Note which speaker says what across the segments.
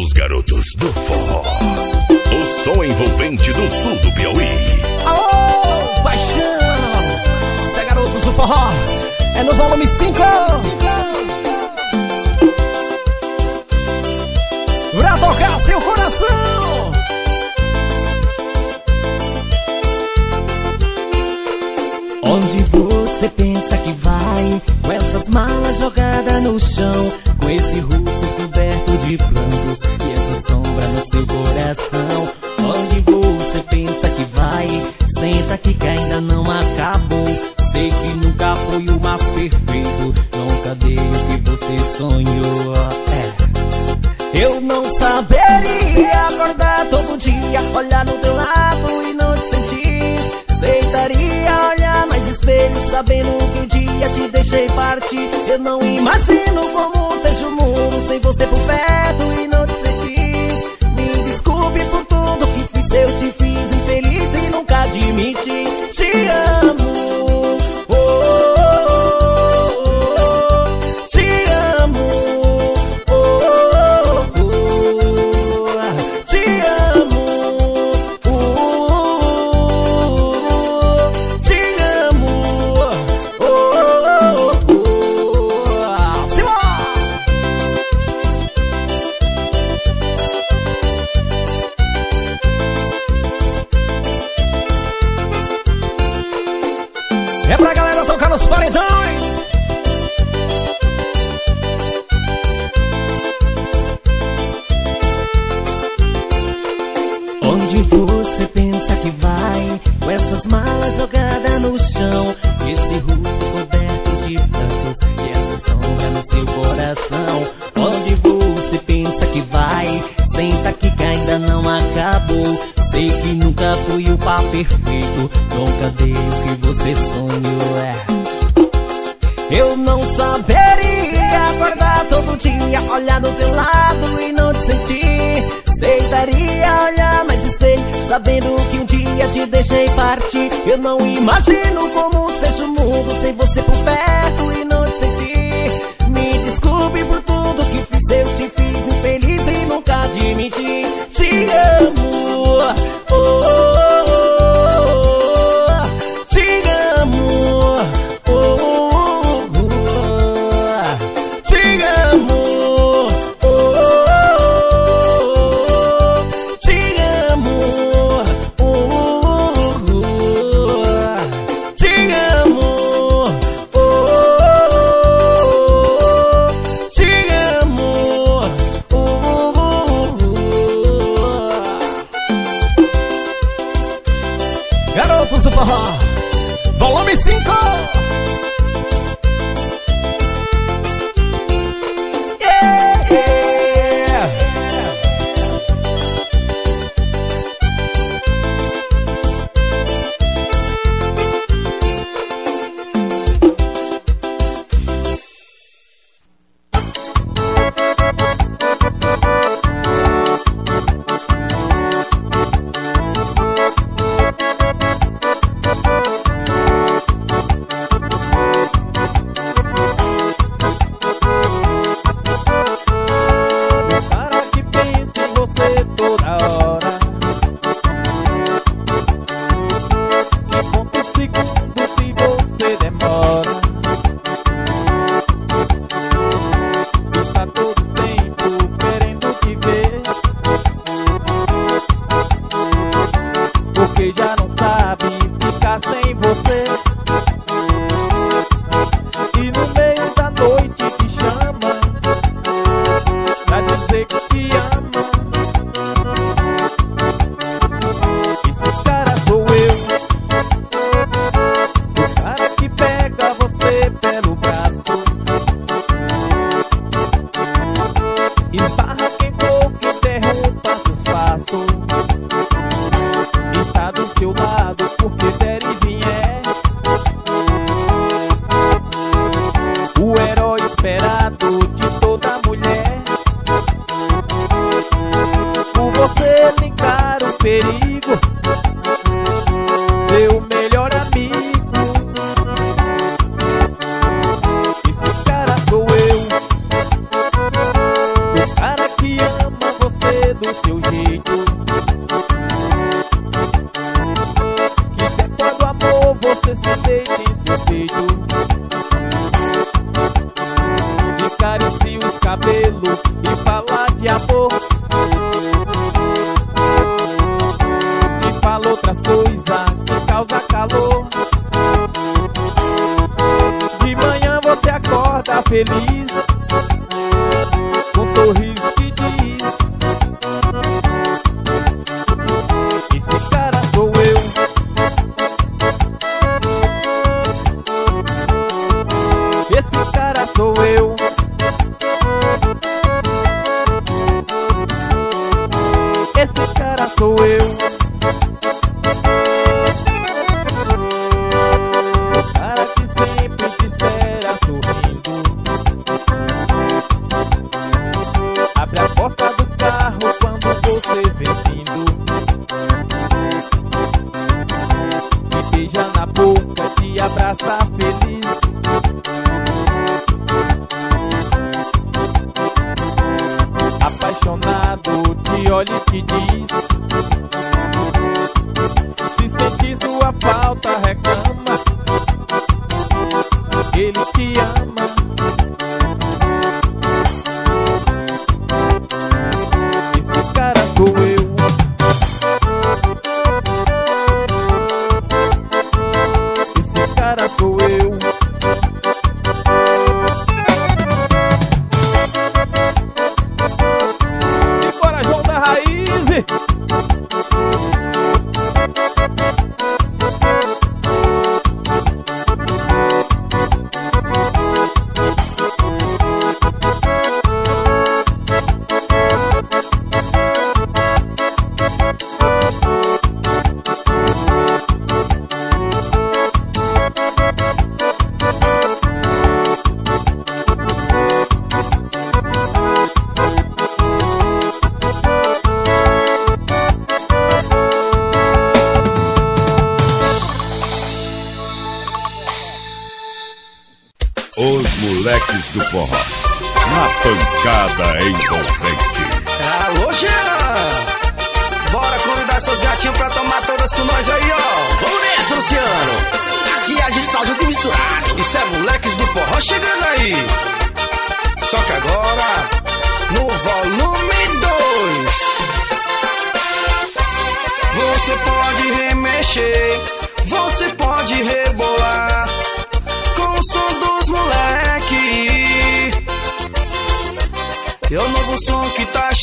Speaker 1: Os garotos do forró. O som envolvente do sul do Piauí.
Speaker 2: Alô, paixão! Isso é garotos do forró. É no volume 5. Pra tocar seu coração.
Speaker 3: Onde você pensa que vai? Com essas malas jogadas no chão. Com esse russo de planos e essa sombra no seu coração. Onde você pensa que vai? Senta aqui que ainda não acabou. Sei que nunca foi o mais perfeito, nunca dei o que você sonhou. É. Eu não saberia acordar todo dia, olhar no teu lado e não te sentir. Aceitaria olhar mais espelho, sabendo que um dia te deixei partir. Eu não imagino como sem você por perto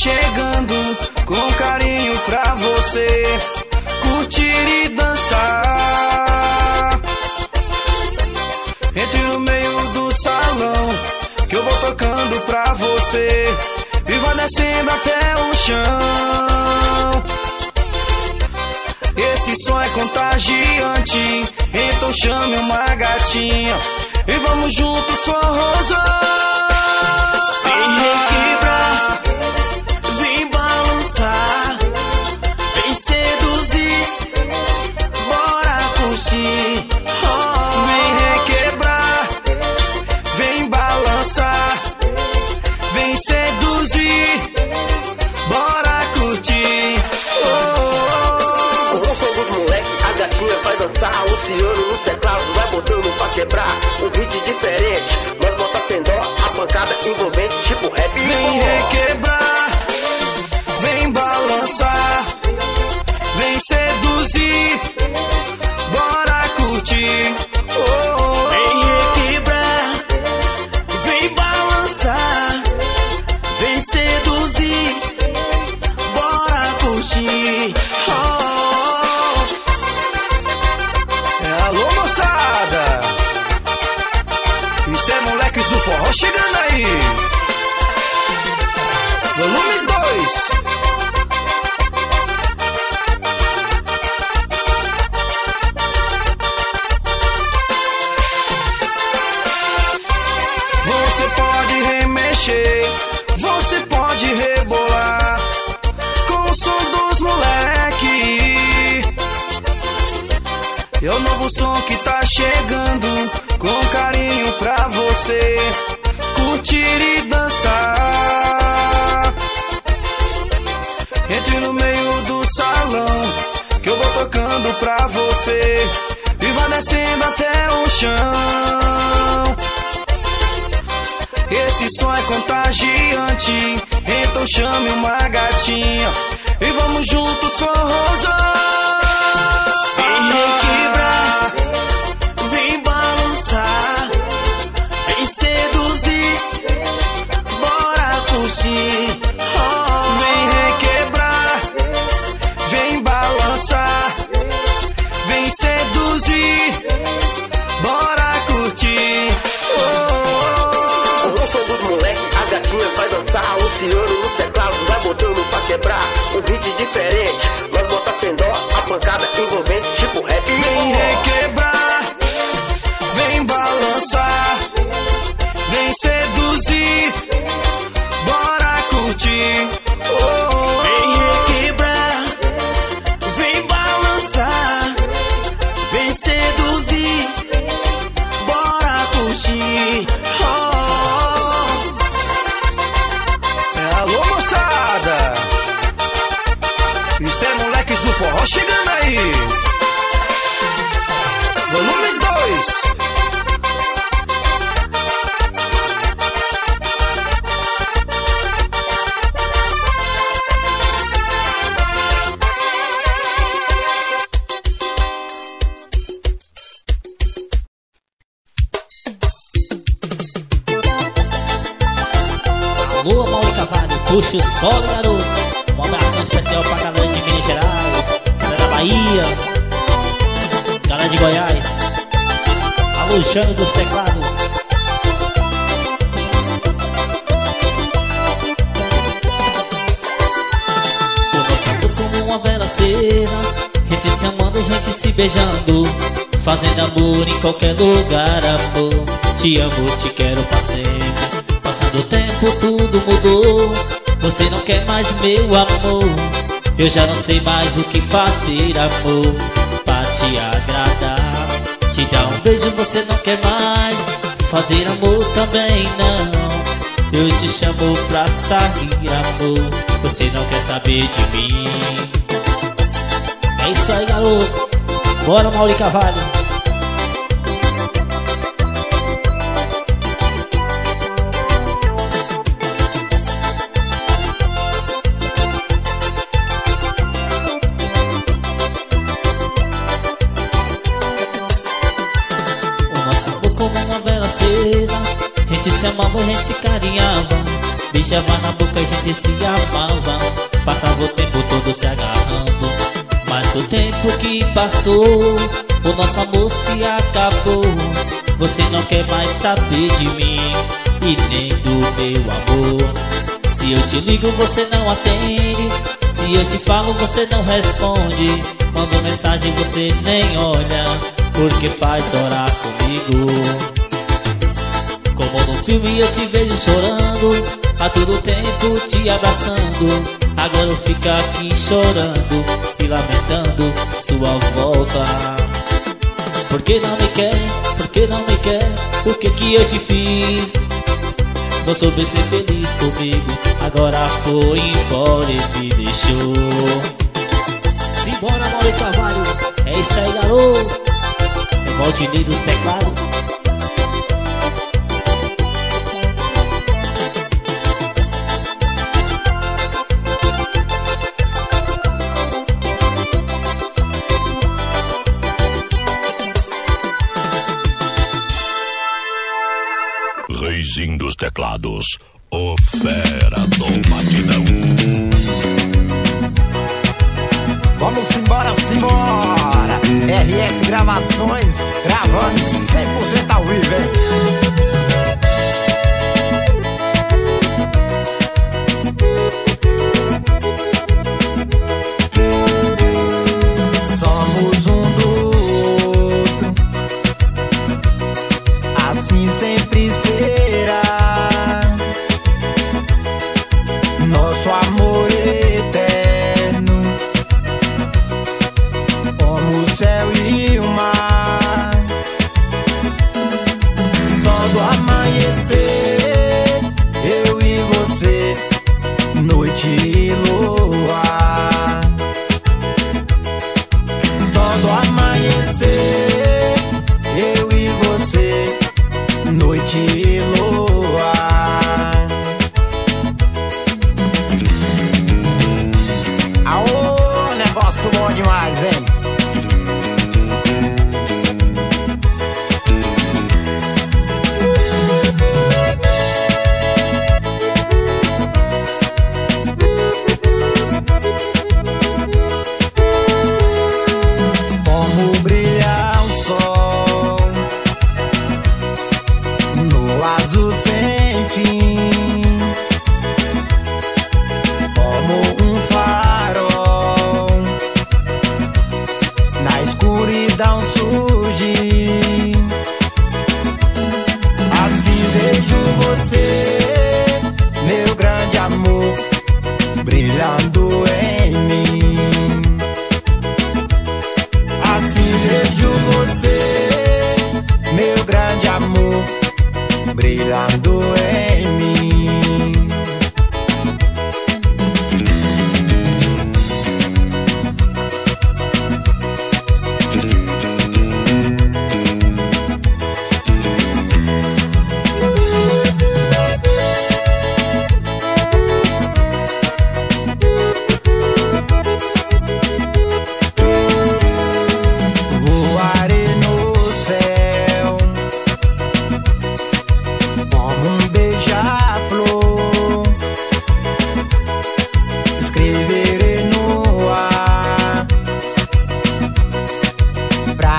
Speaker 4: chegando com carinho pra você curtir e dançar. Entre no meio do salão que eu vou tocando pra você e vai descendo até o chão. Esse som é contagiante, então chame uma gatinha e vamos juntos forrosar. Alô,
Speaker 5: Mauro Cavalho, puxa o solo, garoto. Um abração especial pra galera de Minas Gerais, galera da Bahia, galera de Goiás. Alô, Jano dos Teclados. O nosso amor como uma vela acesa Gente se amando, gente se beijando Fazendo amor em qualquer lugar, amor Te amo, te quero pra sempre Passando o tempo, tudo mudou. Você não quer mais meu amor. Eu já não sei mais o que fazer, amor. Pra te agradar Te dar um beijo, você não quer mais. Fazer amor também não. Eu te chamo pra sair, amor. Você não quer saber de mim. É isso aí, garoto. Bora, Mauri Cavalho se amava, a gente se carinhava Beijava na boca, a gente se amava. Passava o tempo todo se agarrando Mas do tempo que passou O nosso amor se acabou. Você não quer mais saber de mim E nem do meu amor. Se eu te ligo, você não atende. Se eu te falo, você não responde. Mando mensagem, você nem olha Porque faz orar comigo como no filme eu te vejo chorando A todo tempo te abraçando Agora eu fico aqui chorando E lamentando sua volta Por que não me quer? Por que não me quer? O que que eu te fiz? Não soube ser feliz comigo Agora foi embora e me deixou Simbora, Mauro Carvalho É isso aí, garoto É Valdinei dos teclados
Speaker 6: Reizinho dos teclados, o fera do batidão.
Speaker 7: Vamos embora, simbora! RS Gravações, gravando 100% ao vivo, hein?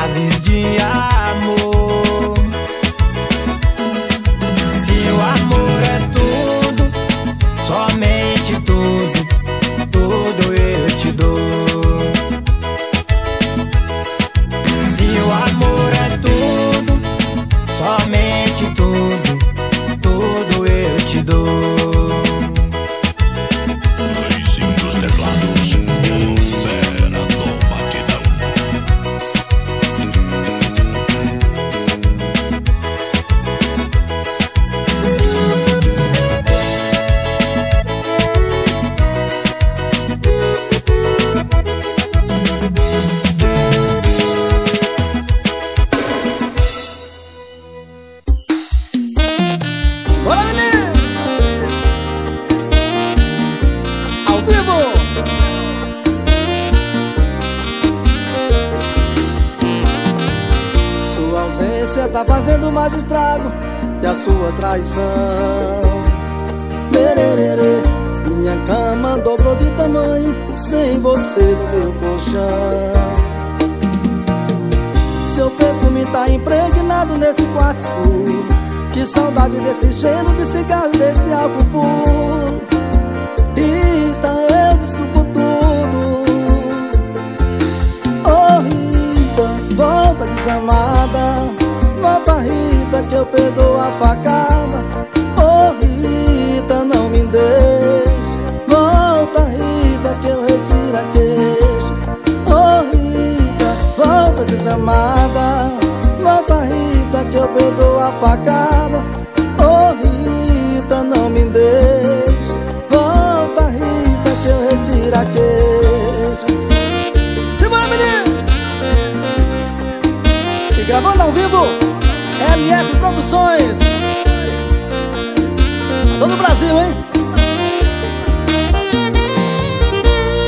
Speaker 7: Frases de.
Speaker 2: Que saudade desse cheiro de cigarro, desse álcool puro. Rita, eu desculpo tudo. Oh Rita, volta desamada Volta Rita, que eu perdoo a facada. Oh Rita, não me deixe. Volta Rita, que eu retiro a queixa. Oh Rita, volta Volta Eu perdoo a facada Oh Rita, não me deixe Volta Rita, que eu retiro a queixa Simbora menino! E gravando ao vivo LF Produções Todo o Brasil, hein?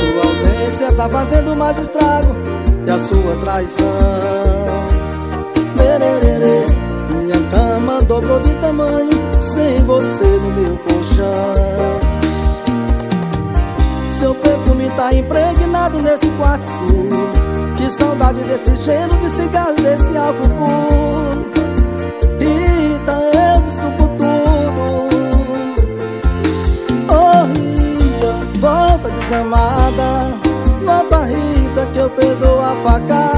Speaker 2: Sua ausência tá fazendo mais estrago que a sua traição. Mererê, cama dobrou de tamanho sem você no meu colchão. Seu perfume tá impregnado nesse quarto escuro. Que saudade desse cheiro de cigarro, desse álcool puro. Rita, eu desculpo tudo. Oh Rita, volta desamada Volta Rita que eu perdoo a facada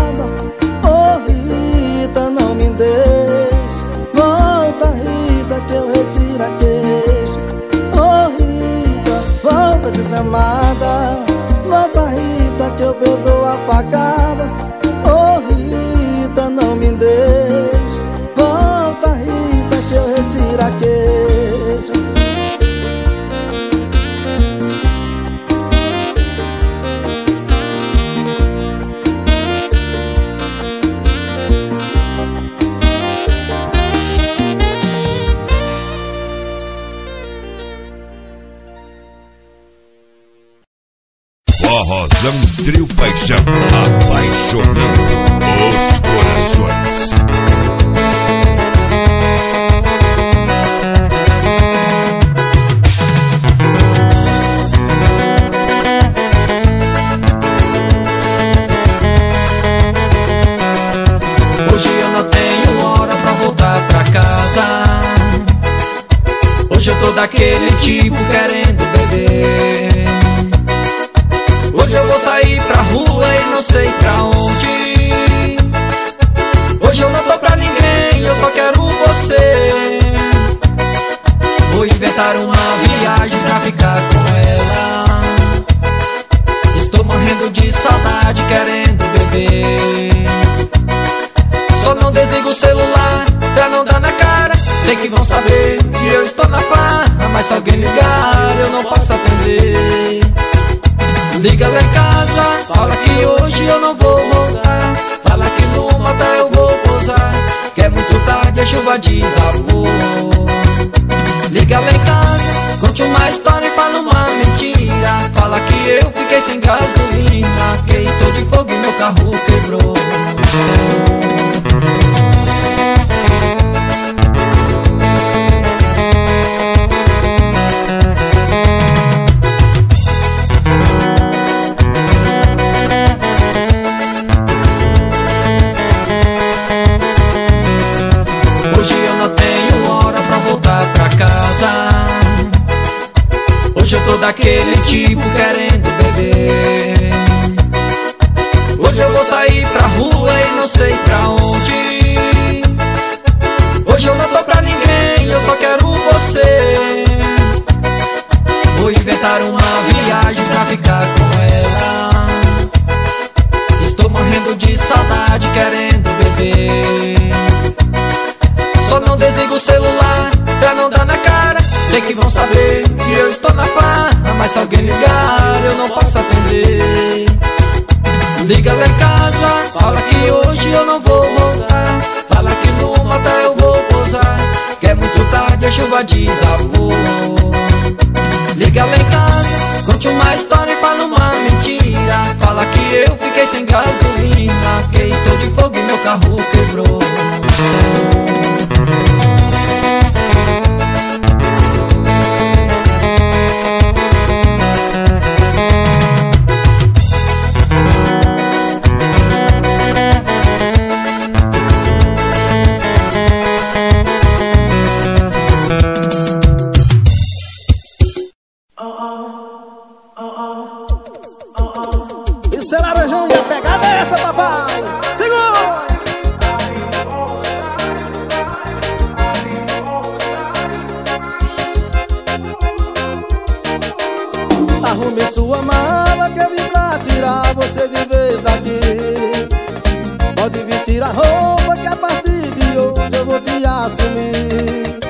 Speaker 2: assumir.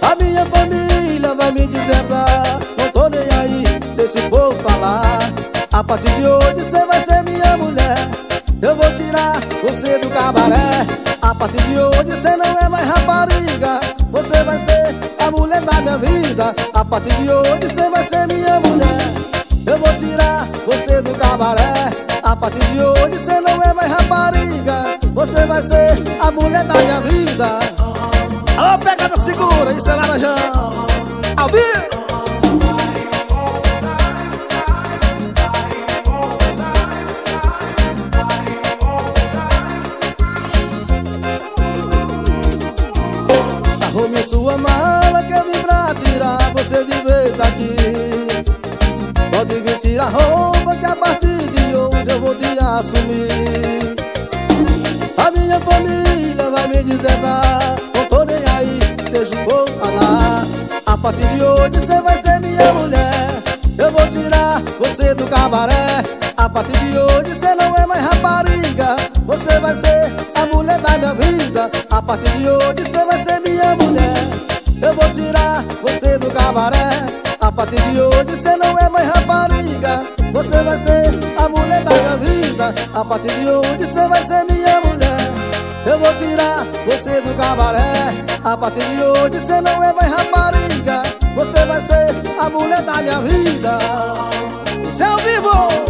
Speaker 2: A minha família vai me deserdar, não tô nem aí, deixa o povo falar. A partir de hoje você vai ser minha mulher. Eu vou tirar você do cabaré. A partir de hoje você não é mais rapariga. Você vai ser a mulher da minha vida. A partir de hoje você vai ser minha mulher. Eu vou tirar você do cabaré. A partir de hoje você não vai ser a mulher da minha vida. Alô, pegada segura, isso é laranjão. Ao vivo! Me deserdar Não tô nem aí, deixa o povo falar. A partir de hoje você vai ser minha mulher Eu vou tirar você do cabaré. A partir de hoje você não é mais rapariga Você vai ser a mulher da minha vida. A partir de hoje você vai ser minha mulher Eu vou tirar você do cabaré. A partir de hoje você não é mais rapariga Você vai ser a mulher da minha vida. A partir de hoje você vai ser minha mulher vou tirar você do cabaré. A partir de hoje você não é mais rapariga. Você vai ser a mulher da minha vida. Isso é vivo!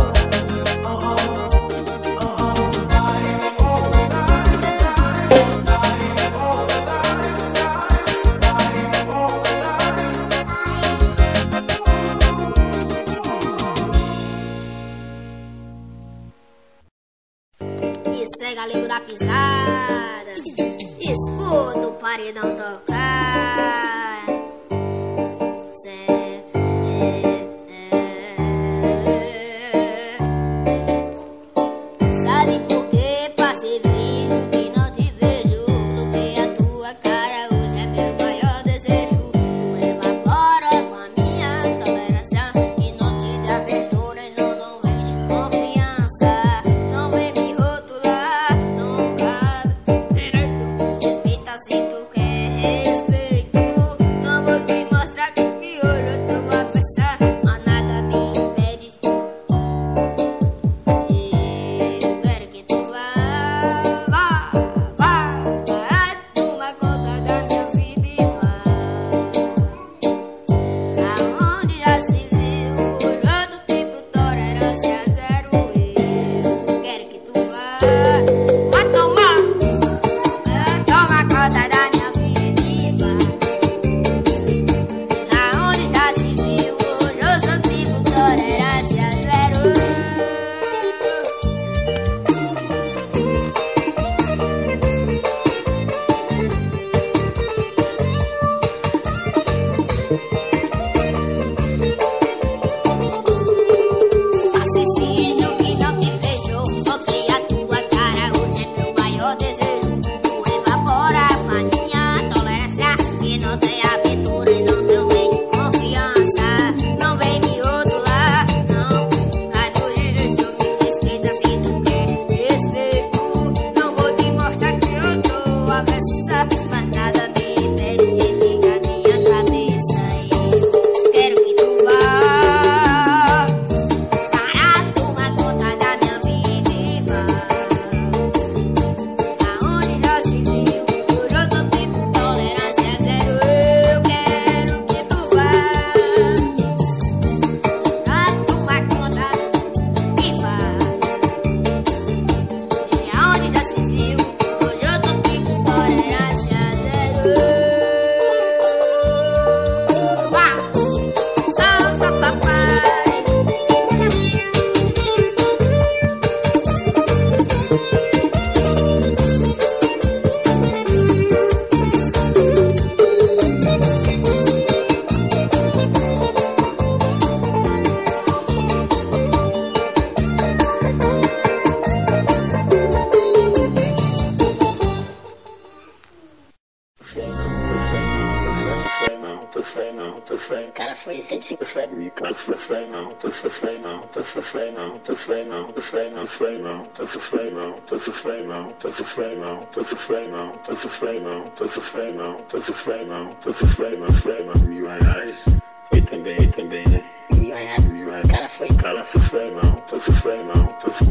Speaker 8: Foi não, tu foi não, tu foi não, tu foi não, foi não, tu foi não, tu foi não, tu foi não, tu foi não, tu foi não, tu foi não, tu foi não, tu foi não, foi não, mil reais. Foi também, foi também, né?
Speaker 9: Mil reais.
Speaker 8: Mil reais.
Speaker 9: Cara foi.
Speaker 8: Cara foi não, tu foi não, tu foi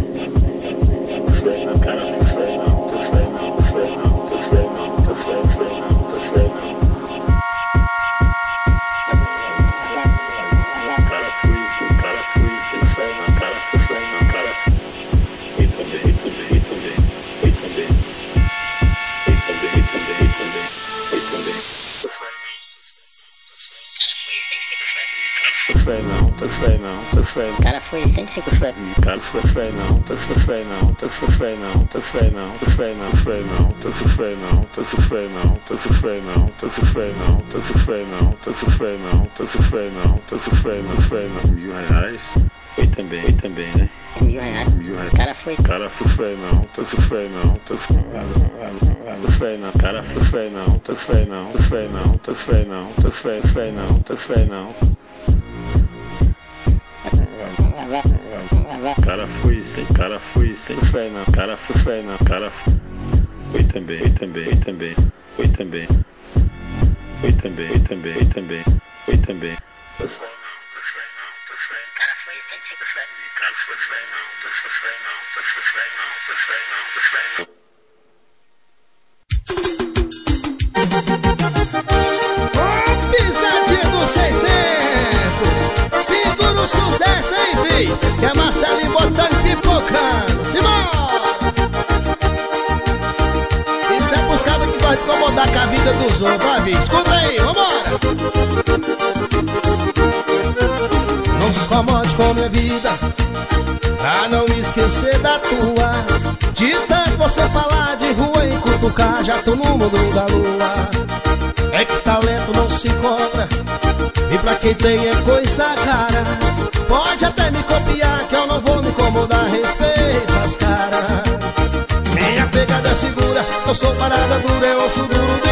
Speaker 8: não, cara foi não, tu foi não, tu foi não, tu foi não, tu foi não. Cara foi
Speaker 9: 105 foi.
Speaker 8: Cara foi foi não, tu foi foi não, tu foi foi não, tu foi não, tu foi não, foi não, tu foi não, tu foi não, tu foi não, tu foi não, tu foi não, tu foi não, tu foi não, tu foi não, foi não, mil reais. Foi também, foi também, né?
Speaker 9: Mil reais.
Speaker 8: Mil reais.
Speaker 9: Cara foi.
Speaker 8: Cara foi não, tu foi não, tu foi não, cara foi não, tu foi não, tu foi não, tu foi não, tu foi foi não, tu foi não. Cara fui sem, cara fui sem fé não, cara foi fé não, cara foi foi também, foi também, foi também, foi também, foi também, foi também, foi também, foi também. Tu foi não, tu foi não, tu foi
Speaker 9: Cara foi 105 foi.
Speaker 8: Cara foi fé não,
Speaker 10: vida dos outros, vai, vi Escuta aí, vambora. Não se incomode com minha vida Pra não esquecer da tua. De tanto você falar de rua e cutucar Já tô no mundo da lua. É que talento não se cobra E pra quem tem é coisa cara. Pode até me copiar que eu não vou me incomodar. Respeita as caras Minha pegada é segura Eu sou parada dura, eu sou duro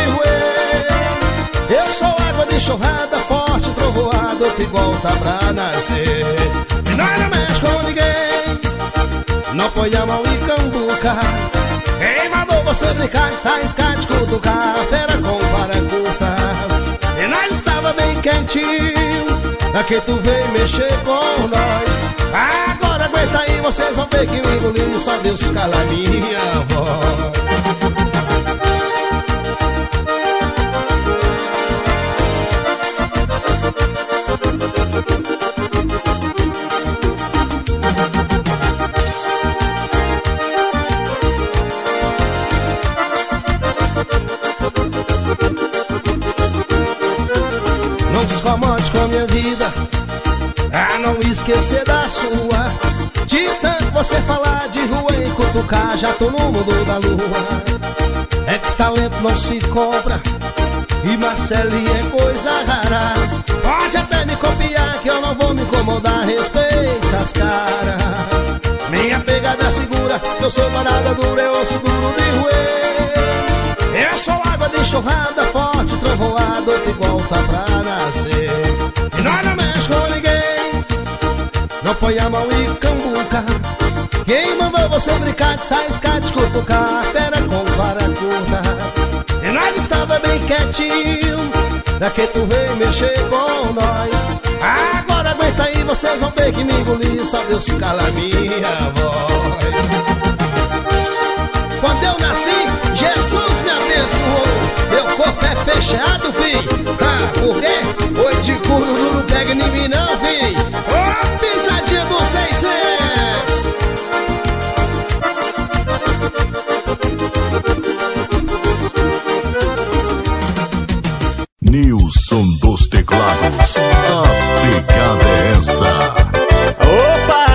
Speaker 10: enxurrada Forte, trovoada, que tá pra nascer. E nós não mexe com ninguém. Não põe a mão e cambuca Quem mandou você brincar de saiscar, de cutucar Fera com vara curta E nós estava bem quentinho. Aqui tu veio mexer com nós. Agora aguenta aí, vocês vão ver que me engoli Só Deus cala minha voz esquecer da sua. De tanto você falar de rua e cutucar Já tô no mundo da lua. É que talento não se compra E Marcelinho é coisa rara. Pode até me copiar que eu não vou me incomodar Respeita as caras. Minha pegada segura Eu sou parada dura, eu sou duro de roer. Eu sou água de enxurrada Forte, trovoado, igual tá pra nascer. E A mão e cambuca Quem mandou você brincar de saiscar, de cutucar? Pera com vara curta. E nós estava bem quietinho Daqui tu veio mexer com nós. Agora aguenta aí, vocês vão ter que me engolir Só Deus cala minha voz. Quando eu nasci, Jesus me abençoou. Meu corpo é fechado, filho. Ah, por quê? Oi de cururu não pega em mim não, filho
Speaker 1: Nilson dos Teclados. A pegada é essa.
Speaker 11: Opa!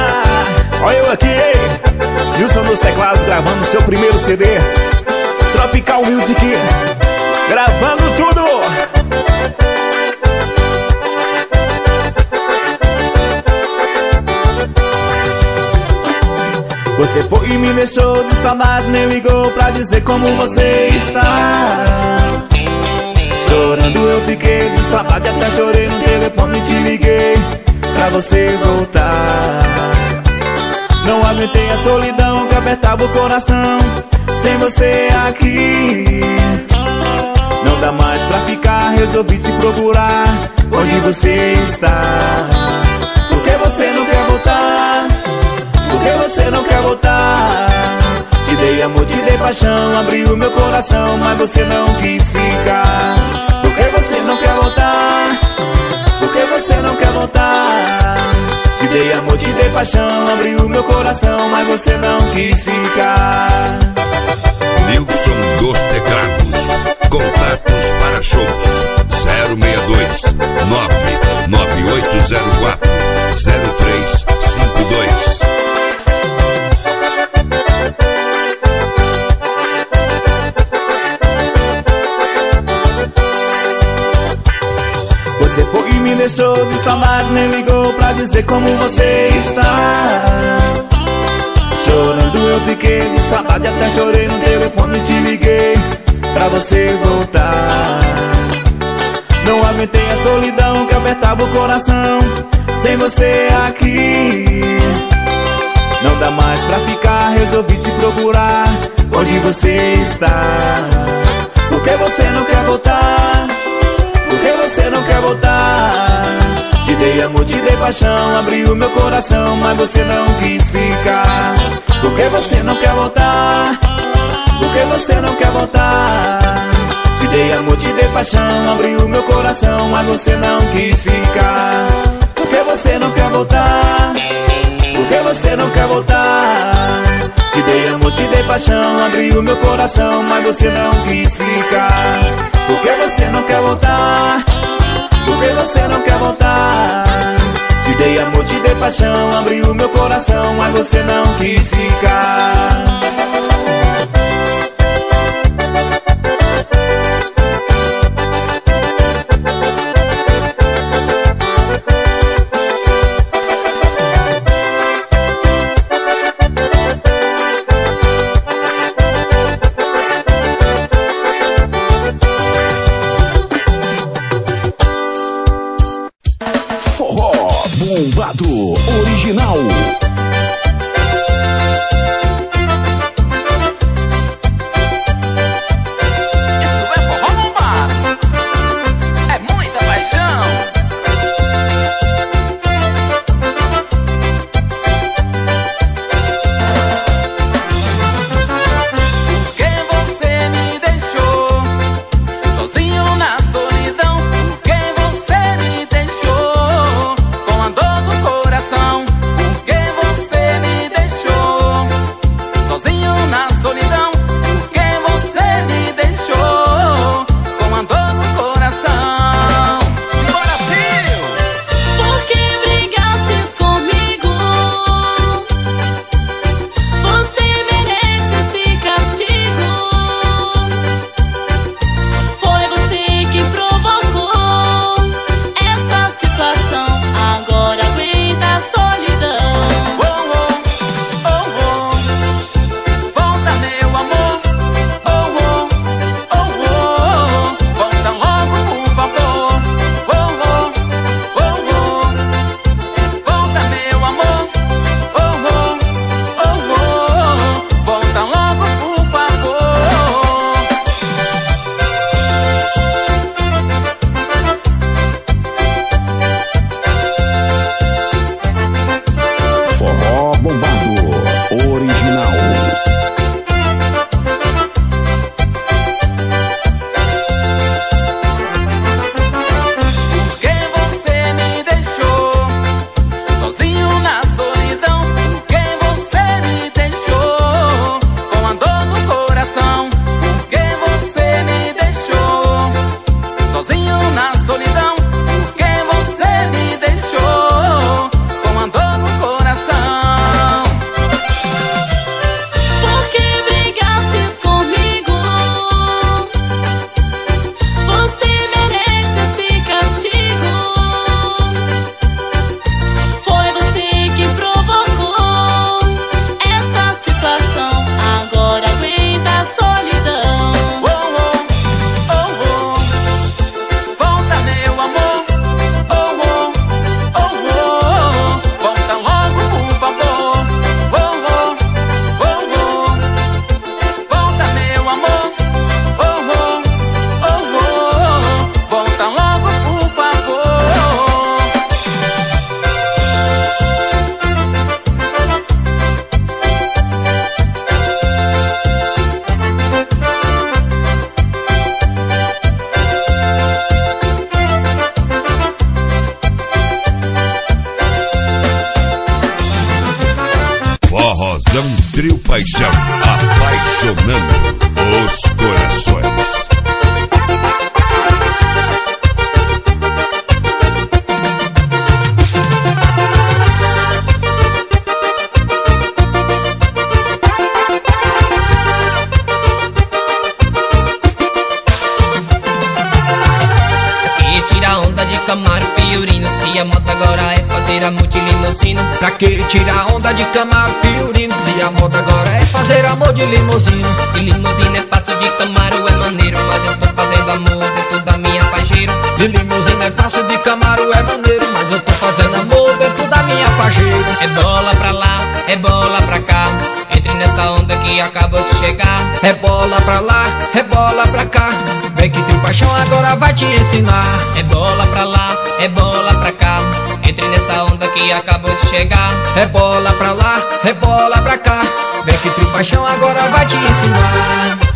Speaker 11: Olha eu aqui, hein? Wilson dos Teclados gravando seu primeiro CD. Tropical Music. Gravando tudo! Você foi e me deixou de saudade, nem ligou pra dizer como você está. Chorando eu fiquei de saudade, até chorei no telefone te liguei. você voltar. Não aguentei a solidão que apertava o coração. Sem você aqui, não dá mais pra ficar. Resolvi te procurar onde você está. Por que você não quer voltar? Por que você não quer voltar? Te dei amor, te dei paixão, abri o meu coração, mas você não quis ficar. Voltar? Por que você não quer voltar? Te dei amor, te dei paixão, abri o meu coração, mas você não quis ficar.
Speaker 1: Nilson dos Teclados. Contatos para shows 062 99804 0352.
Speaker 11: Me deixou de saudade, nem ligou pra dizer como você está. Chorando eu fiquei de saudade, até chorei no telefone e te liguei pra você voltar. Não aguentei a solidão que apertava o coração, sem você aqui. Não dá mais pra ficar, resolvi te procurar, onde você está. Por que você não quer voltar? Você não quer voltar? Te dei amor, te dei paixão, abri o meu coração, mas você não quis ficar. Por que você não quer voltar? Por que você não quer voltar? Te dei amor, te dei paixão, abri o meu coração, mas você não quis ficar. Por que você não quer voltar? Por que você não quer voltar? Te dei amor, te dei paixão, abri o meu coração, mas você não quis ficar. Por que você não quer voltar? Por que você não quer voltar? Te dei amor, te dei paixão, abri o meu coração, mas você não quis ficar.
Speaker 1: Trio Paixão, apaixonando os corações.
Speaker 12: Tira onda de Camaro Fiorino Se a moda agora é fazer de limusina Pra que tirar onda de Camaro chegar É bola pra lá, é bola pra cá. Vem que teu paixão agora vai te ensinar. É bola pra lá, é bola pra cá. Entre nessa onda que acabou de chegar. É bola pra lá, é bola pra cá. Vem que teu paixão agora vai te ensinar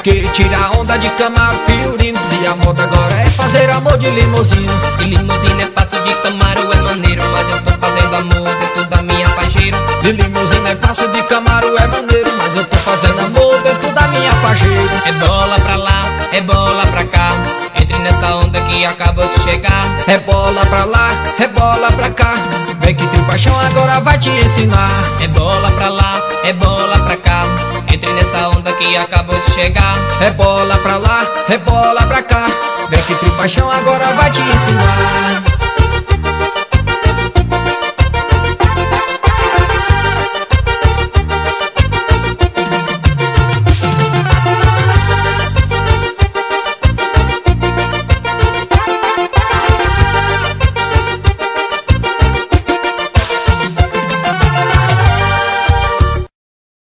Speaker 12: limusina Pra que tirar onda de Camaro Fiorino Se a moda agora é fazer amor de limusina De limusina é fácil, de Camaro é maneiro Mas eu tô fazendo amor dentro da minha pajeira. De limusina é fácil, de Camaro é maneiro Mas eu tô fazendo amor dentro da minha pajeira. É bola pra lá, é bola pra cá. Entre nessa onda que acabou de chegar. É bola pra lá, é bola pra cá. Vem que teu paixão agora vai te ensinar. É bola pra lá, é bola pra cá Entre nessa onda que acabou de chegar. É bola pra lá, é bola pra cá. Que teu paixão agora vai te ensinar